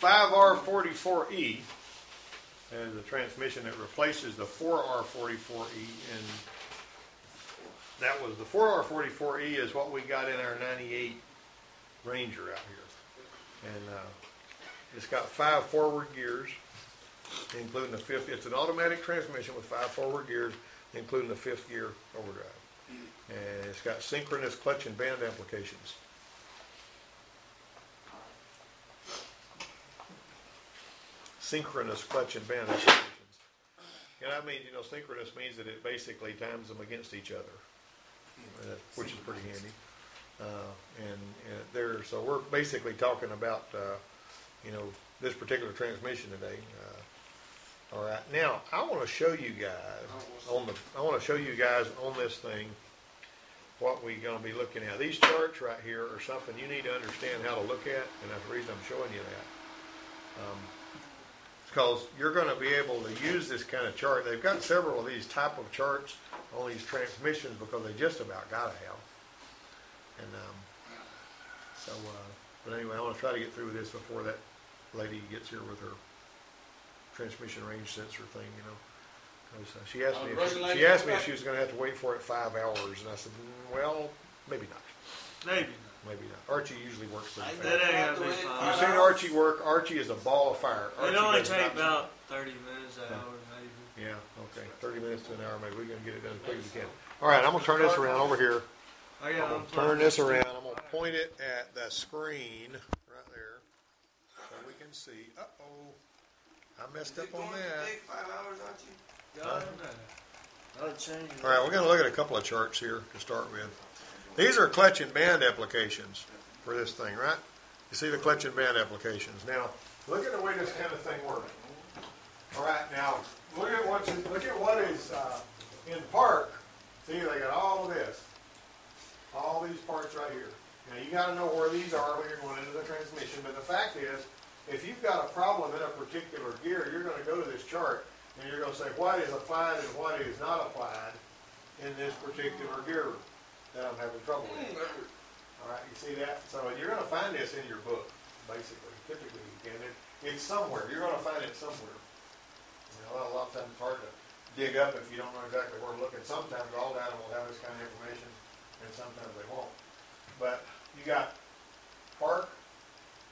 5R44E is a transmission that replaces the 4R44E, and that was the 4R44E is what we got in our 98 Ranger out here, and uh, it's got five forward gears, including the fifth. It's an automatic transmission with five forward gears, including the fifth gear overdrive, and it's got synchronous clutch and band applications. Synchronous clutch and band applications. And I mean, you know, synchronous means that it basically times them against each other, uh, which is pretty handy. Uh, and, and there, so we're basically talking about, uh, you know, this particular transmission today. Uh, all right, now I want to show you guys on the, I want to show you guys on this thing what we're going to be looking at. These charts right here are something you need to understand how to look at, and that's the reason I'm showing you that. Um, because you're going to be able to use this kind of chart. They've got several of these type of charts on these transmissions because they just about got to have. And um, so, uh, but anyway, I want to try to get through this before that lady gets here with her transmission range sensor thing, you know. 'Cause, uh, she asked Uh, me, if she, she asked me if she was going to have to wait for it five hours, and I said, "Mm, well, maybe not, Maybe maybe not. Archie usually works pretty fast. That ain't gonna be You've fun. You've seen Archie work. Archie is a ball of fire. not. It only does take not- about thirty minutes, an hour, maybe. Yeah, okay, thirty minutes to an hour, maybe we're gonna get it done as quick as we can. All right, I'm gonna turn this around over here. I I'm gonna unplugged turn this around, I'm gonna point it at the screen right there, so we can see. Uh-oh, I messed up on that. Take five hours, aren't you? God, no. I'll change it. All right, we're gonna look at a couple of charts here to start with. These are clutch and band applications for this thing, right? You see the clutch and band applications. Now, look at the way this kind of thing works. All right, now, look at what's, look at what is, uh, in park. See, they got all of this. All these parts right here. Now, you gotta know where these are when you're going into the transmission, but the fact is, if you've got a problem in a particular gear, you're gonna go to this chart, and you're gonna say, what is applied and what is not applied in this particular gear that I'm having trouble with. Hmm, all right, you see that? So you're gonna find this in your book, basically. Typically, you can. It, it's somewhere. You're gonna find it somewhere. You know, a lot of times it's hard to dig up if you don't know exactly where to look. And sometimes ALLDATA will have this kind of information, and sometimes they won't. But you got park.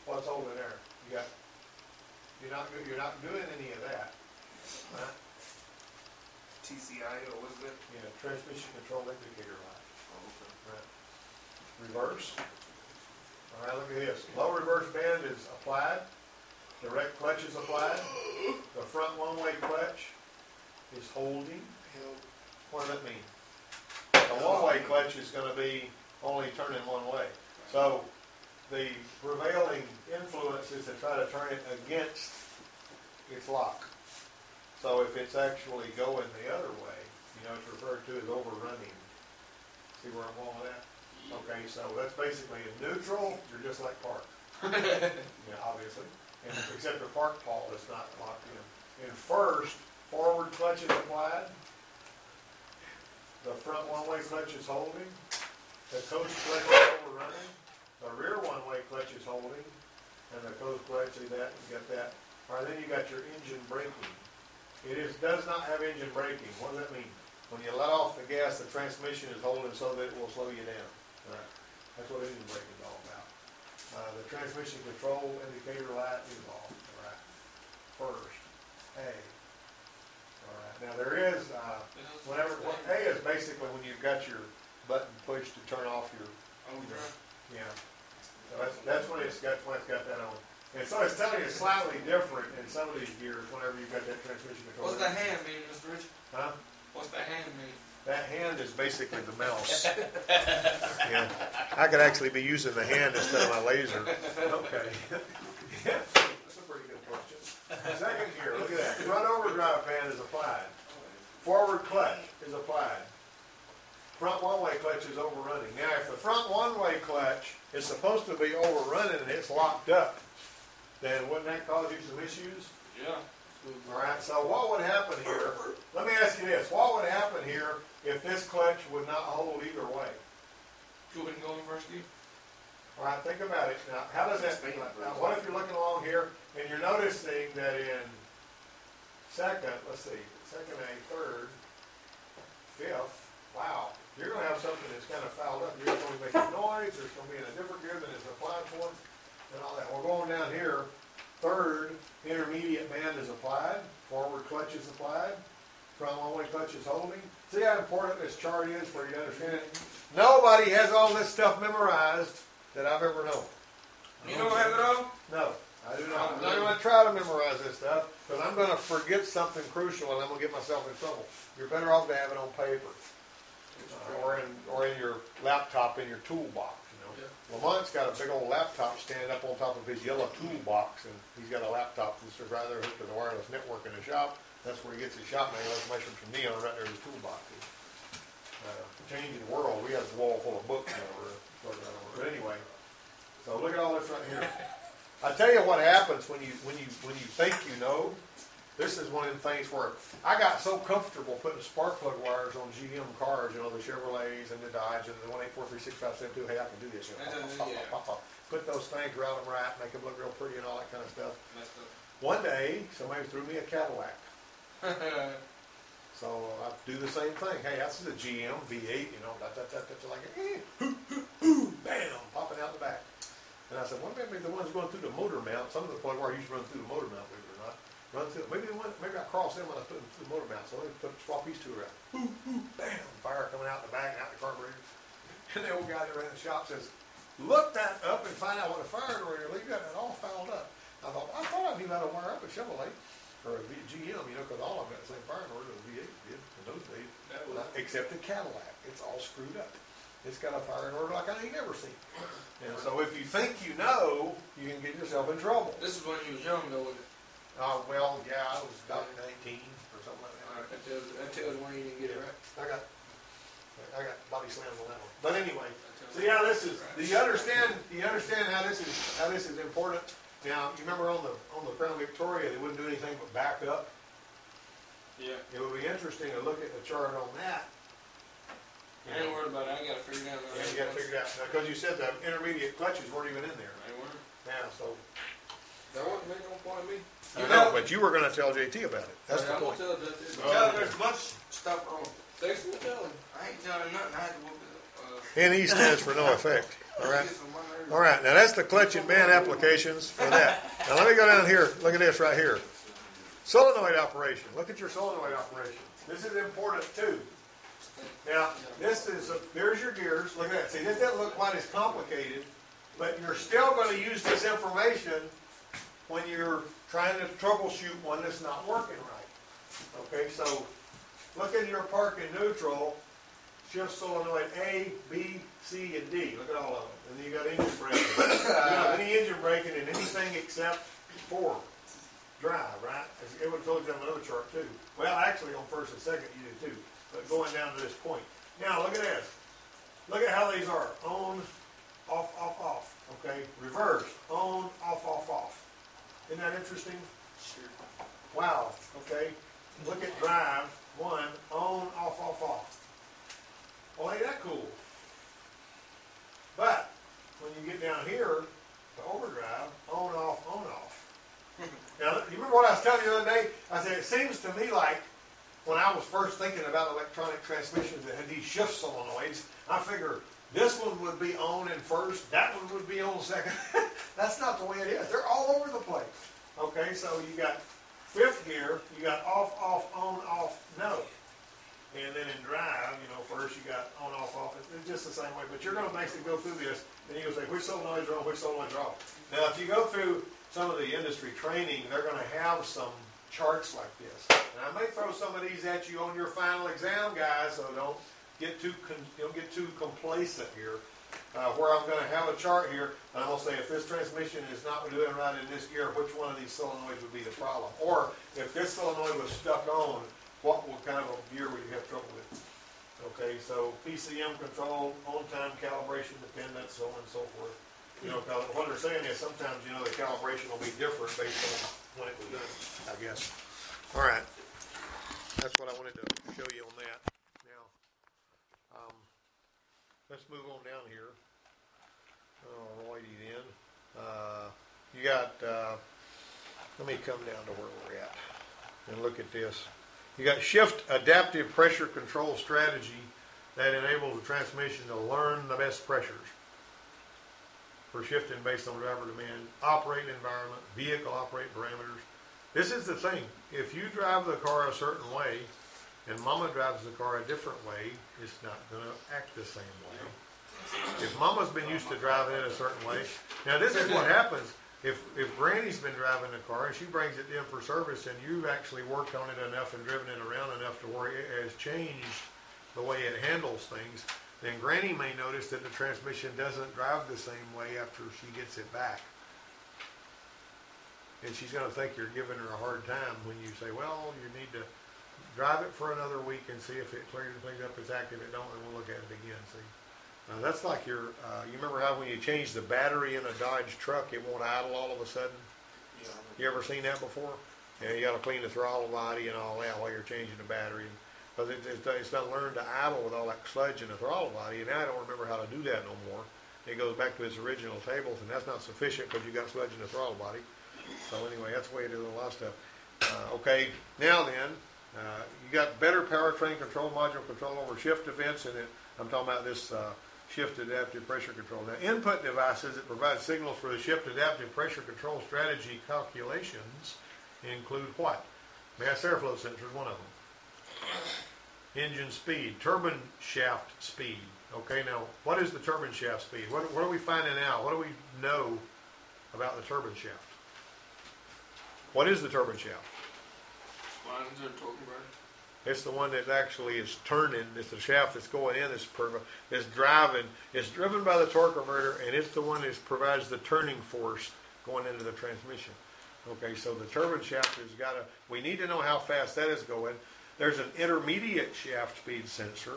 What's over there? You got. You're not. You're not doing any of that. Right? TCI or what's that? You know, transmission control indicator light. Reverse. All right, look at this. Low reverse band is applied. Direct clutch is applied. The front one-way clutch is holding. What does that mean? The one-way clutch is gonna be only turning one way. So the prevailing influence is to try to turn it against its lock. So if it's actually going the other way, you know, it's referred to as overrunning. See where I'm going with that? Okay, so that's basically in neutral, you're just like park. Yeah, obviously. And except the park pawl is not locked in. In first, forward clutch is applied. The front one-way clutch is holding. The coast clutch is overrunning. The rear one-way clutch is holding. And the coast clutch, see that, you got that. All right, then you got your engine braking. It is, does not have engine braking. What does that mean? When you let off the gas, the transmission is holding so that it will slow you down. Right. That's what engine braking is all about. Uh, the transmission control indicator light is off, all right? First, A. All right, now there is, uh, whenever, what A is basically when you've got your button pushed to turn off your, Overdrive? yeah. So that's, that's when it's got, when it's got that on. And so it's telling you slightly different in some of these gears whenever you've got that transmission control. What's the hand mean, Mr. Rich? Huh? What's the hand mean? That hand is basically the mouse. Yeah, I could actually be using the hand instead of my laser. Okay. Yeah, That's a pretty good question. Second gear, look at that. Front overdrive band is applied. Forward clutch is applied. Front one-way clutch is overrunning. Now, if the front one-way clutch is supposed to be overrunning and it's locked up, then wouldn't that cause you some issues? Yeah. All right, so what would happen here, let me ask you this, what would happen here if this clutch would not hold either way? You wouldn't go in first gear? All right, think about it. Now, how does that, now, what if you're looking along here and you're noticing that in second, let's see, second A, third, fifth, wow, you're gonna have something that's kind of fouled up. You're gonna make a noise, there's gonna be in a different gear than it's applied for, and all that. We're going down here, third, intermediate band is applied, forward clutch is applied, front one-way clutch is holding. See how important this chart is for you to understand it? Nobody has all this stuff memorized that I've ever known. You don't have it all? No, I do not. I'm not gonna try to memorize this stuff, because I'm gonna forget something crucial and I'm gonna get myself in trouble. You're better off to have it on paper, uh, or in, or in your laptop in your toolbox, you know. Lamont's got a big old laptop standing up on top of his yellow toolbox, and he's got a laptop that's right there hooked to the wireless network in the shop. That's where he gets his shop manual information from Neon, right there in his toolbox. Uh, Changing the world, we have a wall full of books now, we're, we're- but anyway, so look at all this right here. I tell you what happens when you, when you, when you think you know, this is one of the things where I got so comfortable putting spark plug wires on GM cars, you know, the Chevrolets and the Dodge and the one eight four three six five seven two, hey, I can do this, you know. Pop, pop, yeah. pop, pop, pop. Put those things, route them right, make them look real pretty and all that kind of stuff. One day, somebody threw me a Cadillac. So I do the same thing. Hey, that's the GM V8, you know, da, da, da, da, like, eh, hoo, hoo, hoo, bam, popping out the back. And I said, well, maybe the ones going through the motor mount, some of the plug wire used to run through the motor mount, believe it or not. Run through, maybe the one, maybe I crossed them when I put them through the motor mount, so I put, swap these two around. Hoo, hoo, bam, fire coming out the back and out the carburetor. And the old guy that ran the shop says, look that up and find out what a fire order you're leaving, it all fouled up. I thought, I thought I knew how to wire up a Chevrolet or a V- GM, you know, because all of them got the same fire order as a V8 did in those days. That was, Except the Cadillac, it's all screwed up. It's got a fire order like I ain't never seen. And so if you think you know, you can get yourself in trouble. this is when you was young though, wasn't it? Uh, well, yeah, I was about nineteen or something like that. That tells, that tells when you didn't get it right. I got, I got body slams on that one. But anyway, That tells see how this is, do you understand, do you understand how this is, how this is important? Now, you remember on the, on the Crown Victoria, they wouldn't do anything but back up? Yeah. It would be interesting to look at the chart on that. I ain't know, worried about it, I gotta figure it out. Yeah, you gotta figure it out, because you said the intermediate clutches weren't even in there. I ain't worried. Yeah, so. That wasn't me, don't point at me. I know, but you were gonna tell JT about it, that's the I'm point. gonna tell that, that, Oh. tell him there's much bunch of stuff wrong. Thanks for telling. I ain't telling nothing, I had to whoop it, uh. NE stands for no effect, all right? get some money. All right, now that's the clutch and band applications for that. Now let me go down here, look at this right here. Solenoid operation, look at your solenoid operation. This is important too. Now, this is, there's your gears, look at that, see, this doesn't look quite as complicated, but you're still gonna use this information when you're trying to troubleshoot one that's not working right. Okay, so, look at your park and neutral, shift solenoid A, B, C, and D, look at all of them. And then you got engine braking. You have any engine braking in anything except forward drive, right? As It would have told you on the other chart too. Well, actually, on first and second, you did too, but going down to this point. Now, look at this. Look at how these are, on, off, off, off, okay? Reverse, on, off, off, off. Isn't that interesting? Sure. Wow, okay? Look at drive, one, on, off, off, off. Well, ain't that cool? But, when you get down here, to overdrive, on, off, on, off. Now, you remember what I was telling you the other day? I said, it seems to me like, when I was first thinking about electronic transmissions that had these shift solenoids, I figure this one would be on in first, that one would be on second. That's not the way it is. They're all over the place. Okay, so you got fifth gear, you got off, off, on, off, no. And then in drive, you know, first you got on, off, off, It's- just the same way. But you're gonna basically go through this, and you're gonna say, which solenoids are on, which solenoids are off. Now, if you go through some of the industry training, they're gonna have some charts like this. And I may throw some of these at you on your final exam, guys, so don't get too, don't get too complacent here. Uh, where I'm gonna have a chart here, and I'm gonna say if this transmission is not doing right in this gear, which one of these solenoids would be the problem? Or if this solenoid was stuck on, what what kind of a gear you have trouble with? Okay, so PCM control, on-time calibration dependence, so on and so forth. You know, 'cause what they're saying is sometimes, you know, the calibration will be different based on when it was done, I guess. All right, that's what I wanted to show you on that. Now, um, let's move on down here. Alrighty then. Uh, you got, uh, let me come down to where we're at and look at this. You got shift adaptive pressure control strategy that enables the transmission to learn the best pressures for shifting based on driver demand, operating environment, vehicle operating parameters. This is the thing. If you drive the car a certain way and mama drives the car a different way, it's not going to act the same way. If mama's been used to driving it a certain way, now this is what happens. If, if granny's been driving the car and she brings it in for service and you've actually worked on it enough and driven it around enough to where it has changed the way it handles things, then granny may notice that the transmission doesn't drive the same way after she gets it back. And she's gonna think you're giving her a hard time when you say, well, you need to drive it for another week and see if it clears things up, it's active, it don't, and we'll look at it again, see? Uh, that's like your, uh, you remember how when you change the battery in a Dodge truck, it won't idle all of a sudden? Yeah. You ever seen that before? Yeah, you gotta clean the throttle body and all that while you're changing the battery. Because it, it's, it's not learned to idle with all that sludge in the throttle body, and now I don't remember how to do that no more. It goes back to its original tables, and that's not sufficient because you got sludge in the throttle body. So anyway, that's the way it is a lot of stuff. Uh, okay, now then, uh, you got better powertrain control module control over shift events, and it, I'm talking about this uh, shift adaptive pressure control. Now, input devices that provide signals for the shift adaptive pressure control strategy calculations include what? Mass airflow sensors, one of them. Engine speed, turbine shaft speed. Okay, now what is the turbine shaft speed? What, what are we finding out? What do we know about the turbine shaft? What is the turbine shaft? Lines are talking about. It's the one that actually is turning. It's the shaft that's going in. That's driving. It's driven by the torque converter, and it's the one that provides the turning force going into the transmission. Okay, so the turbine shaft has got to. We need to know how fast that is going. There's an intermediate shaft speed sensor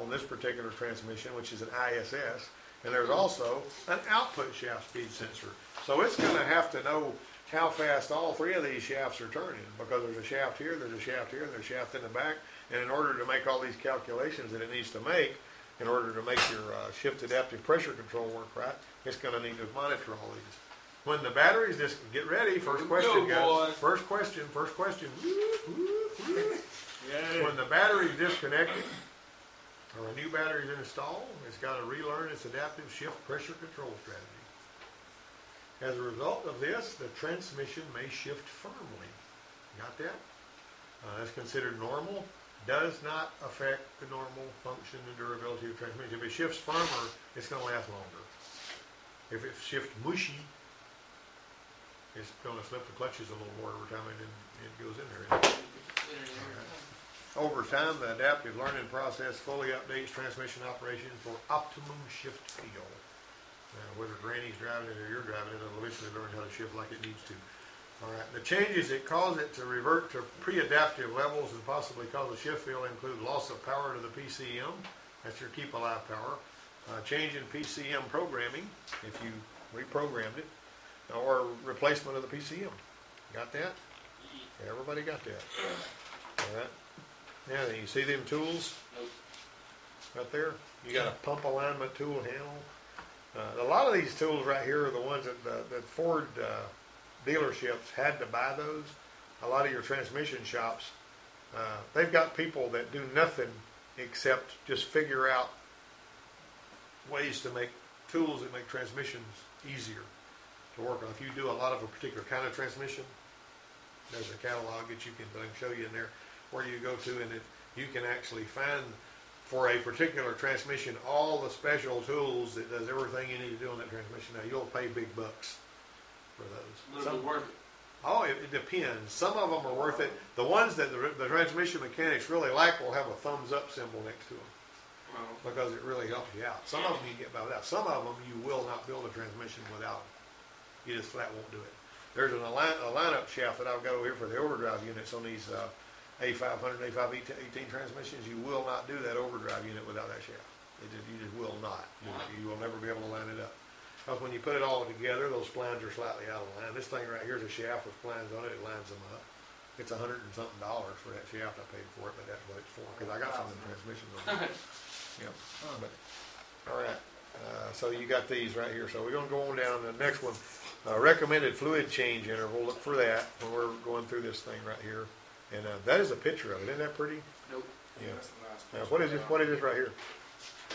on this particular transmission, which is an ISS, and there's also an output shaft speed sensor. So it's going to have to know how fast all three of these shafts are turning because there's a shaft here, there's a shaft here, and there's a shaft in the back. And in order to make all these calculations that it needs to make, in order to make your uh, shift adaptive pressure control work right, it's going to need to monitor all these. When the batteries just get ready, first question boy. First question, first question. When the battery's disconnected or a new battery's installed, it's got to relearn its adaptive shift pressure control strategy. As a result of this, the transmission may shift firmly. Got that? Uh, that's considered normal. Does not affect the normal function and durability of transmission. If it shifts firmer, it's going to last longer. If it shifts mushy, it's going to slip the clutches a little more over time and it goes in there. Over time, the adaptive learning process fully updates transmission operation for optimum shift feel. Now, whether Granny's driving it or you're driving it, it'll eventually learn how to shift like it needs to. All right, the changes that cause it to revert to pre-adaptive levels and possibly cause a shift feel include loss of power to the PCM, that's your keep alive power, uh, change in PCM programming, if you reprogrammed it, or replacement of the PCM. Got that? Everybody got that? All right. Now, you see them tools Nope. right there? You got a pump alignment tool handle. Uh, a lot of these tools right here are the ones that, uh, that Ford uh, dealerships had to buy those. A lot of your transmission shops, uh, they've got people that do nothing except just figure out ways to make tools that make transmissions easier to work on. If you do a lot of a particular kind of transmission, there's a catalog that you can show you in there where you go to and it, you can actually find for a particular transmission all the special tools that does everything you need to do on that transmission. Now you'll pay big bucks for those. Bit worth it. Oh, it, it depends. Some of them are worth it. The ones that the, the transmission mechanics really like will have a thumbs up symbol next to them because it really helps you out. Some of them you can get by without. Some of them you will not build a transmission without. You just flat won't do it. There's an align, a lineup shaft that I've got over here for the overdrive units on these uh, A500, A518 transmissions. You will not do that overdrive unit without that shaft. It just, you just will not. do it. You will never be able to line it up. Because when you put it all together, those splines are slightly out of line. This thing right here is a shaft with splines on it. It lines them up. It's a hundred and something dollars for that shaft I paid for it, but that's what it's for. Because I got some of the transmissions on it. Yep. But, all right. Uh, so you got these right here. So we're gonna go on down to the next one. Uh, recommended fluid change interval. Look for that when we're going through this thing right here. And uh, that is a picture of it. Isn't that pretty? Nope. Yeah. That's a nice Now, picture. what is this? What is this right here? Uh,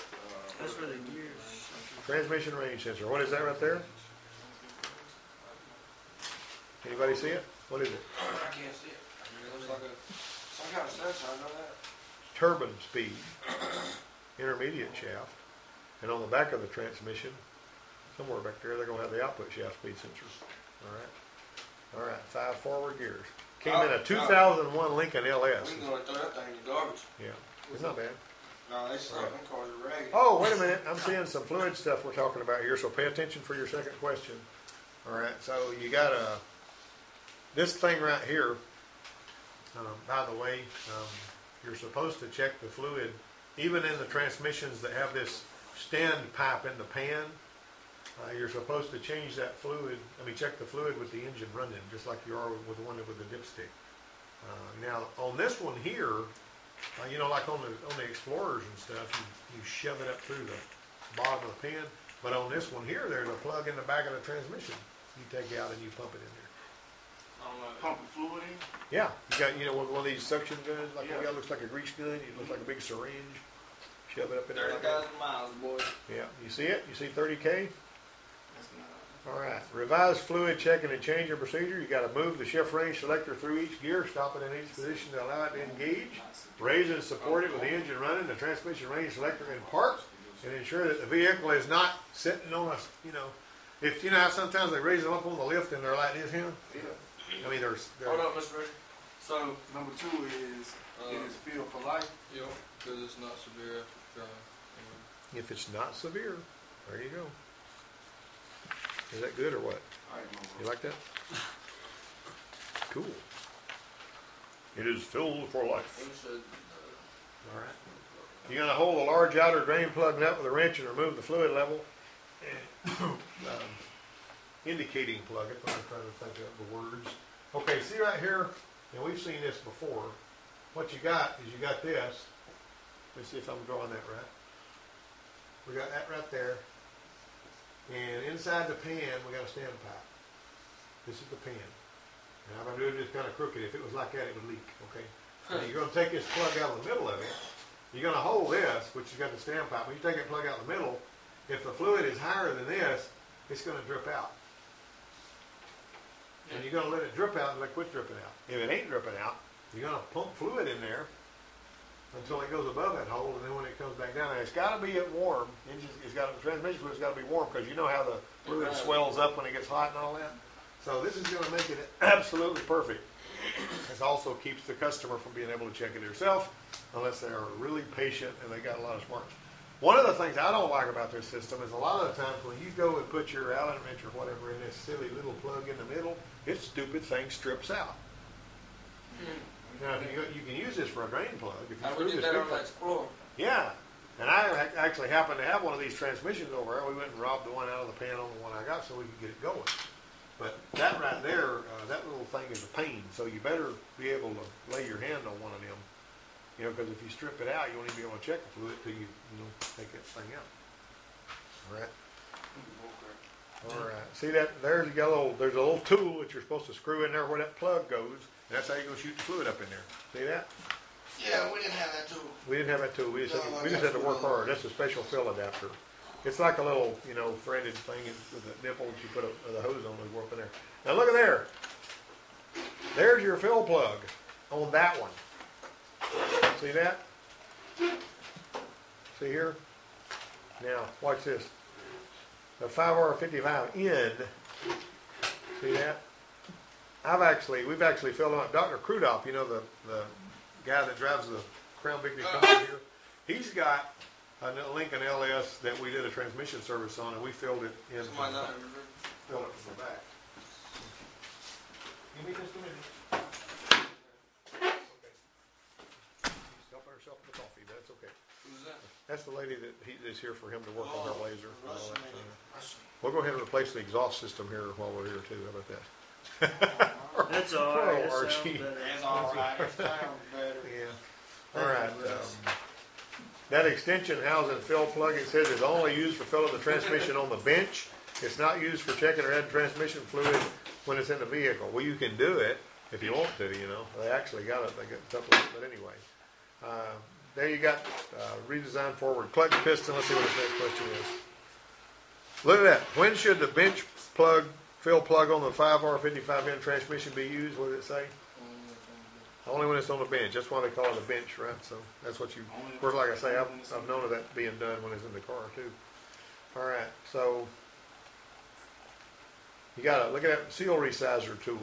That's for the gears. Transmission range sensor. What is that right there? Anybody see it? What is it? I can't see it. I mean, it looks like a, some kind of sensor, I know that. Turbine speed, intermediate shaft, and on the back of the transmission, somewhere back there, they're gonna have the output shaft speed sensor. All right. All right. Five forward gears. Came in a Oh, 2001 Lincoln LS. We can go and throw that thing in the garbage. Yeah, it's not bad. No, they suck, them cars are ragged. Oh, wait a minute, I'm seeing some fluid stuff we're talking about here, so pay attention for your second question. All right, so you got a, this thing right here, um, by the way, um, you're supposed to check the fluid, even in the transmissions that have this stand pipe in the pan, uh, you're supposed to change that fluid, I mean, check the fluid with the engine running, just like you are with the one with the dipstick. Uh, now, on this one here, uh, you know, like on the, on the Explorers and stuff, you, you shove it up through the bottom of the pin. But on this one here, there's a plug in the back of the transmission. You take it out and you pump it in there. Pumping fluid in? Yeah, you got, you know, one one of these suction guns, like, Yeah. yeah. looks like a grease gun, it looks like a big syringe. Shove it up in there. Thirty like that. miles, boy. Yeah, you see it? You see thirty K? That's not. All right, revised fluid checking and changing procedure. You gotta move the shift range selector through each gear, stop it in each position to allow it to engage. Raise and support it with the engine running, the transmission range selector in park, and ensure that the vehicle is not sitting on a, you know, if, you know how sometimes they raise them up on the lift and they're like this, here? Yeah. I mean, there's, Hold up, Mr. Richard. So number two is uh, it is field for life. Yep, because it's not severe after drying. if it's not severe, there you go. Is that good or what? All right, move You like that? Cool. It is filled for life. All right. You're gonna hold a large outer drain plug nut with a wrench and remove the fluid level. Um, Indicating plug, that's what I'm trying to think of the words. Okay, see right here, and we've seen this before. What you got is you got this. Let's see if I'm drawing that right. We got that right there. And inside the pan, we got a stand pipe. This is the pan. And if I'm doing this kind of crooked, if it was like that, it would leak, okay? Now, you're gonna take this plug out of the middle of it. You're gonna hold this, which has got the standpipe. When you take that plug out the middle, if the fluid is higher than this, it's gonna drip out. And you're gonna let it drip out until it quits dripping out. If it ain't dripping out, you're gonna pump fluid in there until it goes above that hole, and then when it comes back down, and it's gotta be at warm. Engine, it's got, the transmission fluid's gotta be warm, because you know how the fluid Right. swells up when it gets hot and all that. So this is gonna make it absolutely perfect. This also keeps the customer from being able to check it themselves unless they are really patient and they got a lot of smarts. One of the things I don't like about this system is a lot of the times when you go and put your Allen wrench or whatever in this silly little plug in the middle, this stupid thing strips out. Hmm. Now, you, you can use this for a drain plug. If you we did this that on the Explorer. yeah, and I ac- actually happen to have one of these transmissions over there. We went and robbed the one out of the pan on the one I got so we could get it going. But that right there, uh, that little thing is a pain, so you better be able to lay your hand on one of them. You know, because if you strip it out, you won't even be able to check the fluid till you, you know, take that thing out. All right. All right. See that? There's a little. There's a little tool that you're supposed to screw in there where that plug goes. That's how you're gonna shoot the fluid up in there. See that? Yeah, we didn't have that tool. We didn't have that tool. We just, had, No, I we just got had to you. work hard. That's a special fill adapter. It's like a little, you know, threaded thing with a nipple that you put a, the hose on and go up in there. Now look at there. There's your fill plug on that one. See that? See here? Now, watch this. The 5R55N. See that? I've actually, we've actually filled up, Dr. Crudop, you know, the, the guy that drives the Crown Vic that comes in here, he's got a Lincoln LS that we did a transmission service on, and we filled it in. from Somebody not back- in the room. Filled it from the back. Give me just a minute. She's helping herself with the coffee, but that's okay. Who's that? That's the lady that he is here for him to work on her Oh, laser. and all that lady. stuff. We'll go ahead and replace the exhaust system here while we're here too. How about that? That's all right. That Poor sounds Archie. better. That's all right. It sounds better. Yeah. All right. Um, that extension housing fill plug, it says is only used for filling the transmission on the bench. It's not used for checking or adding transmission fluid when it's in the vehicle. Well, you can do it if you want to, you know. They actually got it, they got a couple of, but anyway. Uh, there you got, uh, redesigned forward clutch piston. Let's see what his next question is. Look at that. When should the bench plug, fill plug on the five R fifty-five N transmission be used? What did it say? Only when it's on the bench. That's why they call it a bench, right? So that's what you, of course, like I say, I've, I've known of that being done when it's in the car too. All right, so you got to look at that seal resizer tool.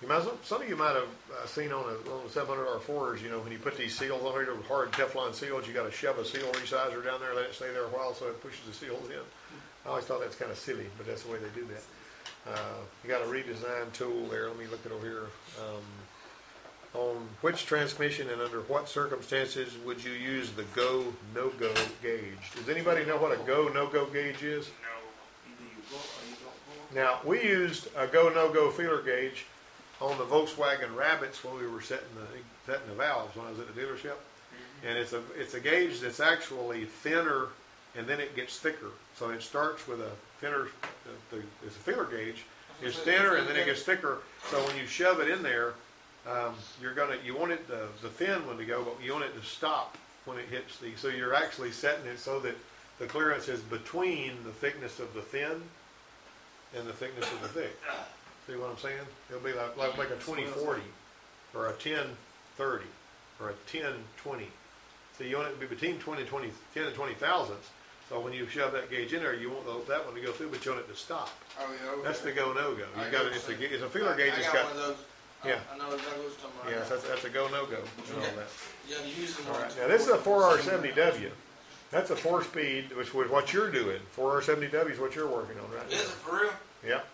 You might, some of you might have uh, seen on, a, on the 700R4s, you know, when you put these seals on here, hard Teflon seals, you got to shove a seal resizer down there, let it stay there a while so it pushes the seals in. I always thought that's kind of silly, but that's the way they do that. Uh, you got a redesign tool there. Let me look it over here. Um, on which transmission and under what circumstances would you use the go no go gauge? Does anybody know what a go no go gauge is? Either you go or you don't go. Now we used a go no go feeler gauge on the Volkswagen Rabbits when we were setting the setting the valves when I was at the dealership, and it's a it's a gauge that's actually thinner and then it gets thicker. So it starts with a thinner. The, the, it's a feeler gauge. It's thinner and then it gets thicker. So when you shove it in there, um, you're gonna you want it the, the thin one to go, but you want it to stop when it hits the. So you're actually setting it so that the clearance is between the thickness of the thin and the thickness of the thick. See what I'm saying? It'll be like like, like a 2040 or a 1030 or a 1020. So you want it to be between 20 and 20, 10 and 20 thousandths. So when you shove that gauge in there, you want that one to go through, but you want it to stop. Oh, yeah, okay. That's the go no go. I You got it. what It's a you're ga- it's a feeler gauge. I It's got one of those. I- Yeah. I know exactly what you're talking about. yes, that's, that's a go no go and all that. You gotta use them All right. Now this is a 4R70W. That's a four speed, which was what you're doing. 4R70W is what you're working on right Is it now. for real? Yep.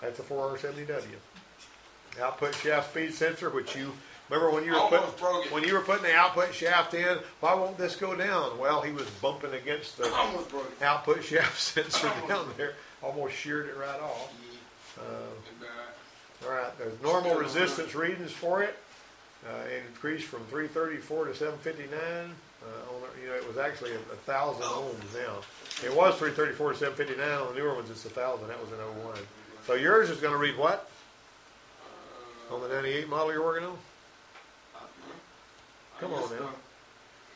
That's a 4R70W. Output shaft speed sensor, which you remember when you were putting Almost broke it. when you were putting the output shaft in. Why won't this go down? Well, he was bumping against the Almost broke it. output shaft sensor down there, almost sheared it right off. Yeah, Uh, all right, there's normal resistance readings for it. Uh, it increased from 334 to 759. Uh, on you know, it was actually a, a thousand ohms now. It was 334 to 759. On the newer ones, it's a thousand. That was in 01. So yours is going to read what on the 98 model you're working on? Come on now.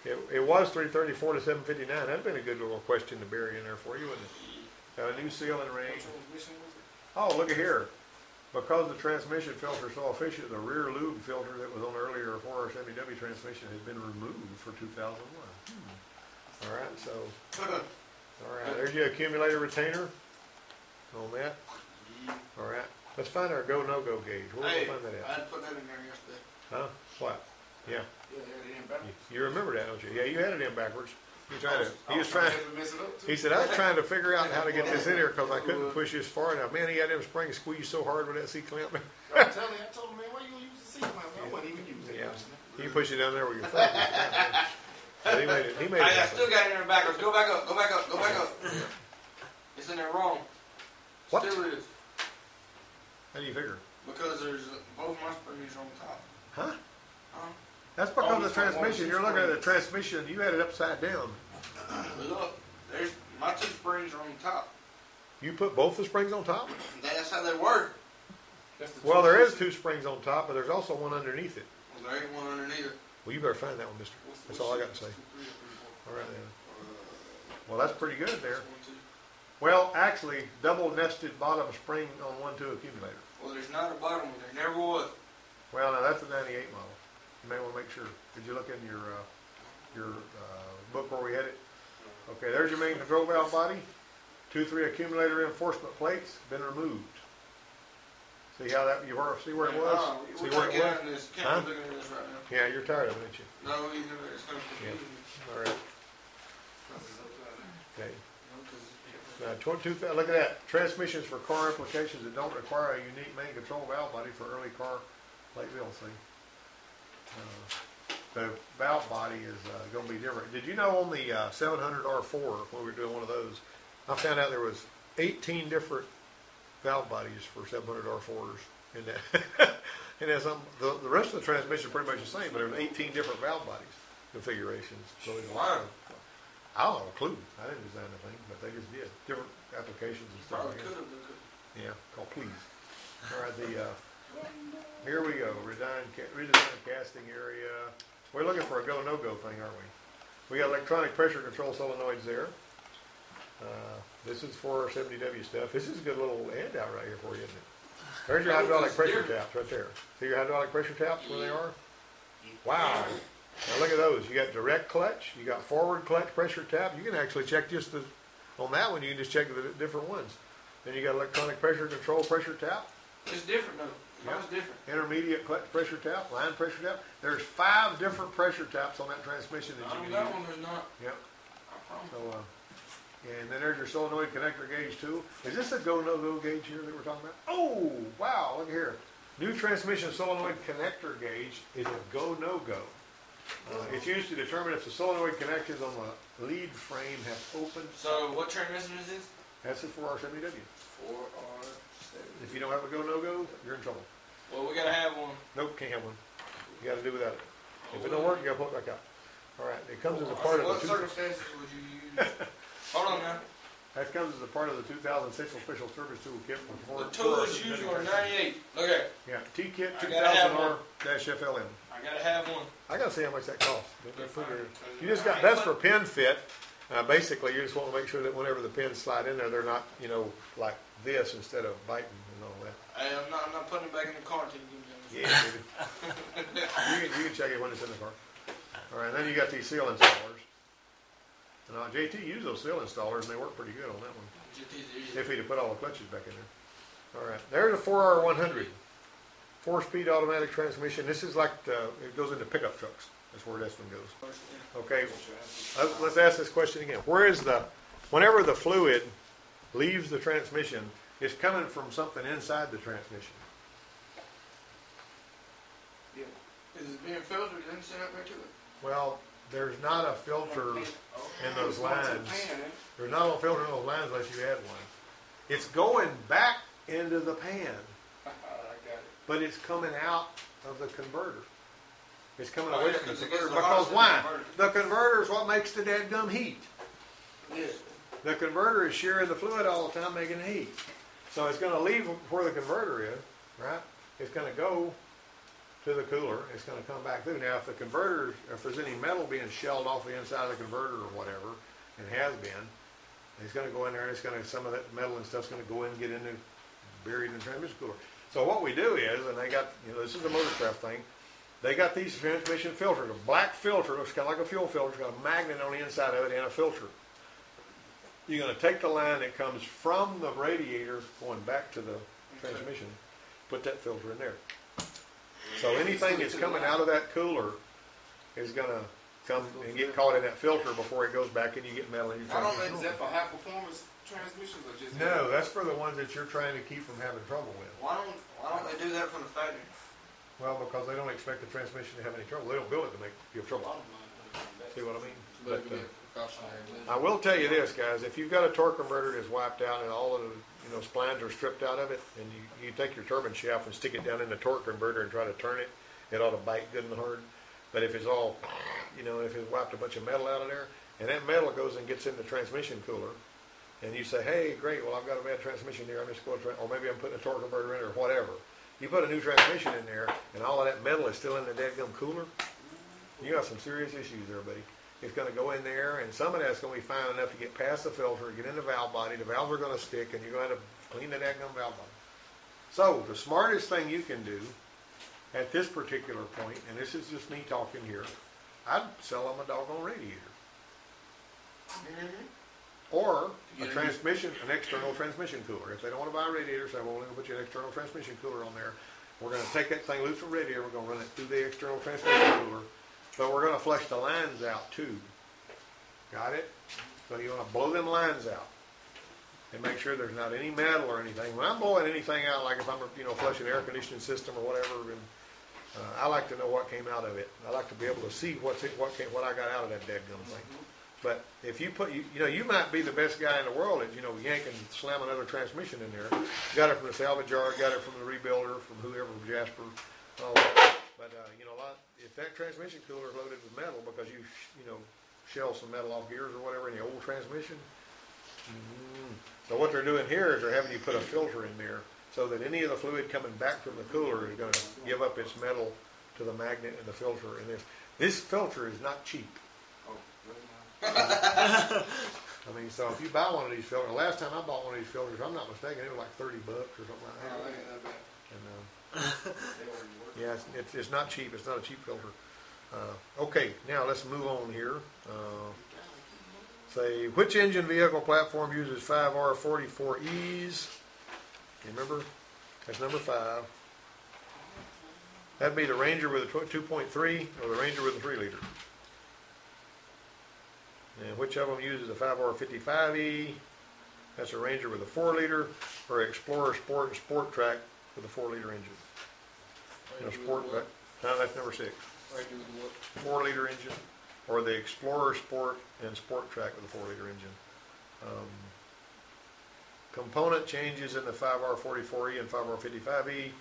It, it was 334 to 759. That'd been a good little question to bury in there for you, wouldn't it? Got a new seal and ring. Oh, look at here. Because the transmission filter is so efficient, the rear lube filter that was on earlier 4R70W transmission has been removed for 2001. Hmm. All right, so, all right, there's your accumulator retainer on that. All right, let's find our go, no-go gauge. Where do we find that I at? had to put that in there yesterday. Huh? What? Yeah, Yeah, yeah, it ain't better. you- you remember that, don't you? Yeah, you had it in backwards. You tried to, I he was trying, to mess it up too. he said, I was trying to figure out how to get this in here because I couldn't push this far enough. Man, he had them springs squeezed so hard with that C-clamp. I'm telling you, I told him, man, why you gonna use the seat? I wasn't even using it. Yeah. You can push it down there with your thumb. But he made it, he made it I, I happen. still got it in there backwards. Go back up. Go back up. Go back up. It's in there wrong. What? Still is. How do you figure? Because there's uh, both my springs on top. Huh? Huh? That's because of the he's talking about transmission. You're looking at the transmission, you had it upside down. Look, there's my two springs are on top. You put both the springs on top? That's how they work. The Well, there is two springs on top, but there's also one underneath it. Well, there ain't one underneath it. Well, you better find that one, mister. What's- That's all I got to say. two, three, or three, four? All right then. Well, that's pretty good there. Well, actually, double nested bottom spring on one two accumulator. Well, there's not a bottom one. There never was. Well, now that's a 98 model. You may want to make sure. Did you look in your uh, your uh, book where we had it? Okay, there's your main control valve body. Two, three accumulator reinforcement plates been removed. See how that you were, see where it was? No, see where it was? this. Can't Huh? at this right now. Yeah, you're tired of it, aren't you? No, way, it's gonna confuse me. All right. Okay. No, 'cause it's Now, tw- two, thou- look at that. Transmissions for car applications that don't require a unique main control valve body for early car plate bill, see? Uh, The valve body is uh, going to be different. Did you know on the uh, 700R4, when we were doing one of those, I found out there was 18 different valve bodies for 700R4s. And that, and that's, um, the, the rest of the transmission is pretty much the same, but there there's 18 different valve bodies. configurations. So it's a Why? lot of, I don't have a clue. I didn't design the thing, but they just did. Different applications and stuff. Probably like could have, but could. Yeah, call please. All right, the, uh, here we go, redesign, ca- redesign casting area. We're looking for a go, no-go thing, aren't we? We got electronic pressure control solenoids there. Uh, This is four R seventy W stuff. This is a good little handout right here for you, isn't it? There's your hydraulic pressure taps right there. See your hydraulic pressure taps where they are? Wow. Now look at those. You got direct clutch, you got forward clutch pressure tap. You can actually check just the, on that one, you can just check the different ones. Then you got electronic pressure control pressure tap, It's different though. Mine's different. Intermediate pressure tap, line pressure tap. There's five different pressure taps on that transmission that you can that use. one there's not. Yep. So, uh, and then there's your solenoid connector gauge too. Is this a go no go gauge here that we're talking about? Oh wow! Look here. New transmission solenoid connector gauge is a go no go. Uh, it's used to determine if the solenoid connectors on the lead frame have opened. So what transmission is this? That's for 4R70W. 4R. If you don't have a go no go, you're in trouble. Well, we gotta have one. Nope, can't have one. You got to do without it. If it don't work, you got to pull it back out. All right, it comes as a part of What the. Two, circumstances would you use? Hold on now. that comes as a part of the 2006 official service toolkit for. The for- used are ninety-eight. Look at it. Yeah, T-kit I gotta have 2000R dash FLM. I gotta have one. I gotta see how much that costs. Don't They're you figure- You just got, that's for pin fit. Uh, basically, you just wanna make sure that whenever the pins slide in there, they're not, you know, like this instead of biting and all that. Hey, I'm not, I'm not putting it back in the car until you give me Yeah, baby. You can, you can check it when it's in the car. All right, then you got these seal installers. And uh, JT used those seal installers and they work pretty good on that one. Just easy, easy. If he'd have put all the clutches back in there. All right, there's a four R one hundred. Four-speed automatic transmission. This is like, the it goes into pickup trucks. That's where this one goes. Okay, uh, let's ask this question again. Where is the, whenever the fluid leaves the transmission, it's coming from something inside the transmission. Yeah. Is it being filtered and sent there to it? Well, there's not a filter, In those It's going to the lines. pan, ain't it? there's not a filter in those lines unless you add one. It's going back into the pan, I got it. but it's coming out of the converter. It's coming Oh, away from the 'cause it gets converter, because why? The converter is what makes the dadgum heat. Yeah. The converter is shearing the fluid all the time, making heat. So it's going to leave where the converter is, right? It's going to go to the cooler. It's going to come back through. Now, if the converter, if there's any metal being shelled off the inside of the converter or whatever, and has been, it's going to go in there and it's going to some of that metal and stuff's going to go in and get in there, buried in the transmission cooler. So what we do is, and they got, you know, this is a motorcraft thing. They got these transmission filters, a black filter, looks kind of like a fuel filter. It's got a magnet on the inside of it and a filter. You're going to take the line that comes from the radiator going back to the transmission, put that filter in there. So anything that's coming out of that cooler is going to come and get caught in that filter before it goes back and you get metal in your I don't know, transmission. is that for high performance transmissions or just? No, that's for the ones that you're trying to keep from having trouble with. Why don't, why don't they do that from the factory? Well, because they don't expect the transmission to have any trouble. They don't build it to make you have trouble. See what I mean? But, But, uh, I will tell you this, guys, if you've got a torque converter that's wiped out and all of the, you know, splines are stripped out of it, and you, you take your turbine shaft and stick it down in the torque converter and try to turn it, it ought to bite good and hard. But if it's all, you know, if it's wiped a bunch of metal out of there, and that metal goes and gets in the transmission cooler, and you say, hey, great, well, I've got a bad transmission here, I'm just going to, or maybe I'm putting a torque converter in or whatever. You put a new transmission in there, and all of that metal is still in the dead gum cooler, you got some serious issues there, buddy. It's going to go in there, and some of that's going to be fine enough to get past the filter, get in the valve body. The valves are going to stick, and you're going to have to clean the daggum valve body. So the smartest thing you can do at this particular point, and this is just me talking here, I'd sell them a doggone radiator Mm-hmm. or a Yeah. transmission, an external transmission cooler. If they don't want to buy a radiator, say, well, we're going to put you an external transmission cooler on there. We're going to take that thing loose from radiator, we're going to run it through the external transmission cooler, but we're going to flush the lines out too. Got it? So you want to blow them lines out and make sure there's not any metal or anything. When I'm blowing anything out, like if I'm, you know, flushing an air conditioning system or whatever, and uh, I like to know what came out of it. I like to be able to see what's it, what came, what I got out of that dead gum thing. But if you put, you, you know, you might be the best guy in the world at, you know, yanking, slam another transmission in there. Got it from the salvage yard, got it from the rebuilder, from whoever, Jasper. all that. But, uh, you know, a lot, if that transmission cooler is loaded with metal because you, sh- you know, shell some metal off gears or whatever in the old transmission. mm, So what they're doing here is they're having you put a filter in there so that any of the fluid coming back from the cooler is gonna give up its metal to the magnet and the filter. And this, this filter is not cheap. Oh, really? I mean, so if you buy one of these filters, the last time I bought one of these filters, if I'm not mistaken, it was like thirty bucks or something like Oh, that. ain't that. And, uh, They already work. Yeah, it's, it's, not cheap, it's not a cheap filter. Uh, okay, now let's move on here. Uh, say, which engine vehicle platform uses five R forty-four Es? You remember? That's number five. That'd be the Ranger with a two point three or the Ranger with a three liter. And which of them uses a five R fifty-five E? That's a Ranger with a four liter or Explorer Sport Sport Track with a four liter engine. You know, sport, but, no, that's number six. Right, do the what? Four liter engine, or the Explorer Sport and Sport Track with a four liter engine. Um, Component changes in the five R forty-four E and five R fifty-five E,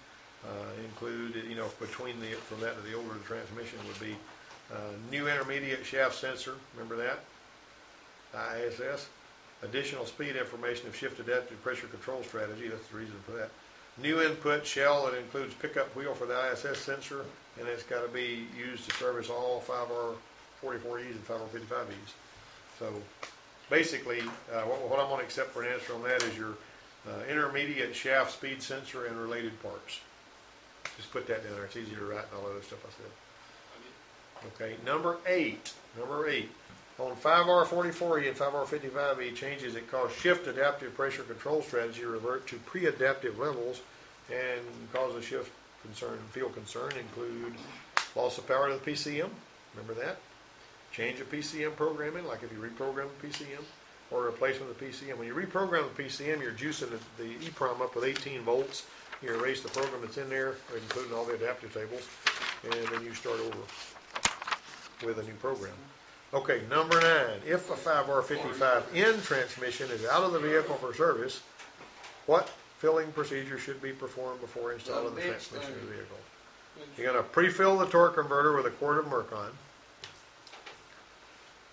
uh, include, you know, between the, from that to the older transmission would be, uh, new intermediate shaft sensor, remember that? ISS, additional speed information of shift adaptive pressure control strategy, that's the reason for that. New input shell that includes pickup wheel for the ISS sensor, and it's got to be used to service all 5R 44Es and 5R 55Es. So basically, uh, what, what I'm going to accept for an answer on that is your uh, intermediate shaft speed sensor and related parts. Just put that down there. It's easier to write and all that other stuff I said. Okay, number eight, number eight. On 5R44E and 5R55E, changes that cause shift adaptive pressure control strategy revert to pre-adaptive levels and cause a shift concern, field concern include loss of power to the PCM, remember that? Change of PCM programming, like if you reprogram the PCM, or replacement of the PCM. When you reprogram the PCM, you're juicing the, the EEPROM up with 18 volts. You erase the program that's in there, including all the adaptive tables, and then you start over with a new program. Okay, number nine, if a 5R55N transmission is out of the vehicle for service, what filling procedure should be performed before installing the transmission in the vehicle? You're gonna pre-fill the torque converter with a quart of Mercon.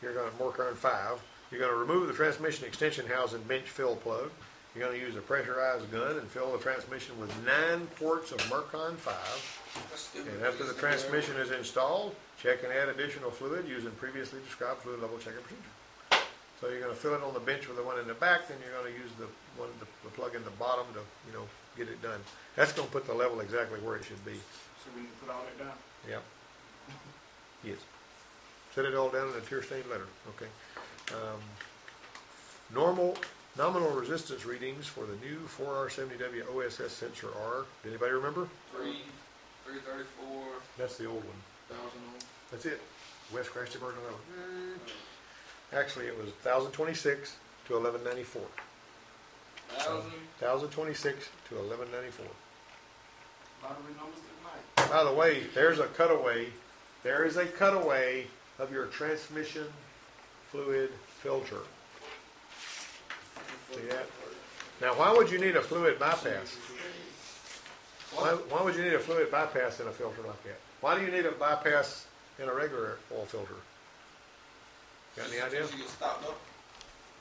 You're gonna, Mercon five. You're gonna remove the transmission extension housing bench fill plug. You're gonna use a pressurized gun and fill the transmission with nine quarts of Mercon five. And after the transmission is installed, check and add additional fluid using previously described fluid level checking procedure. So you're gonna fill it on the bench with the one in the back, then you're gonna use the one, the, the plug in the bottom to, you know, get it done. That's gonna put the level exactly where it should be. So we to put all that down. Yep. Yes. Set it all down in a tear stained letter, okay. Um, Normal, nominal resistance readings for the new four R seventy W OSS sensor are, did anybody remember? Three, three thirty-four That's the old one. thousand ohm. That's it. West Crash Burn Road. Actually, it was thousand twenty-six to eleven ninety-four. Thousand. Thousand twenty-six to eleven ninety-four. Lottery numbers tonight. By the way, there's a cutaway, there is a cutaway of your transmission fluid filter. See that? Now, why would you need a fluid bypass? Why, why would you need a fluid bypass in a filter like that? Why do you need a bypass in a regular oil filter? Got any idea? You get stopped up.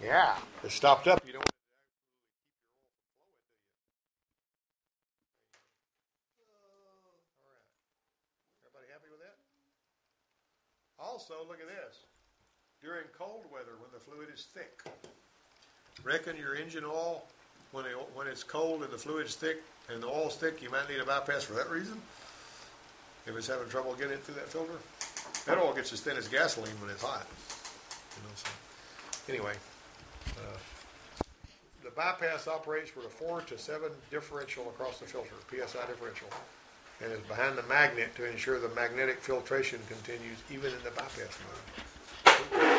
Yeah. It's stopped up, you don't. Everybody happy with that? Also, look at this. During cold weather, when the fluid is thick, reckon your engine oil, when it, when it's cold and the fluid's thick and the oil's thick, you might need a bypass for that reason. If it's having trouble getting it through that filter, that oil gets as thin as gasoline when it's hot. You know, so anyway, uh, the bypass operates with a four to seven differential across the filter, PSI differential, and is behind the magnet to ensure the magnetic filtration continues even in the bypass mode.